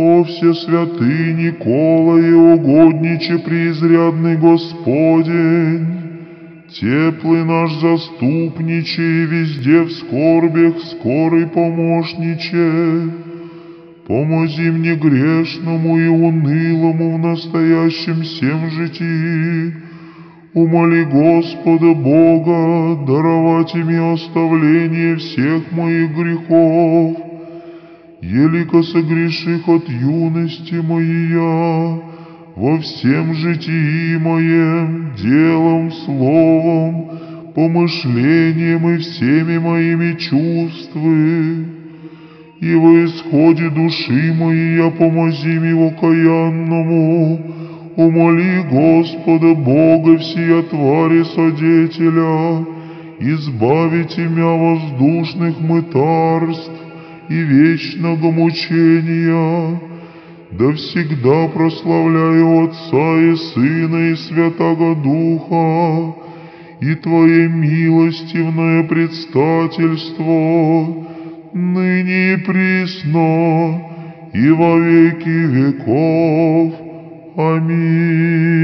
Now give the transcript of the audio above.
О все святый Николай, угодниче преизрядный Господень, Теплый наш заступниче и везде в скорбях скорый помощниче, Помози мне грешному и унылому в настоящем всем житии, Умоли Господа Бога даровать мне оставление всех моих грехов, елико согреших от юности моей во всем житии моем, делом, словом, помышлением и всеми моими чувствами. И во исходе души моей я помози мне окаянному, умоли Господа Бога всея твари содетеля, избавите меня воздушных мытарств, и вечного мучения, да всегда прославляю Отца и Сына и Святого Духа, и Твое милостивное предстательство, ныне и присно, и во веки веков. Аминь.